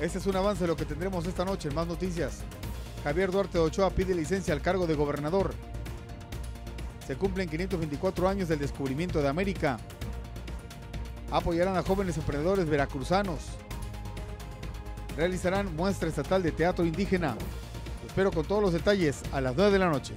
Este es un avance de lo que tendremos esta noche en más noticias. Javier Duarte Ochoa pide licencia al cargo de gobernador. Se cumplen 524 años del descubrimiento de América. Apoyarán a jóvenes emprendedores veracruzanos. Realizarán muestra estatal de teatro indígena. Espero con todos los detalles a las 9 de la noche.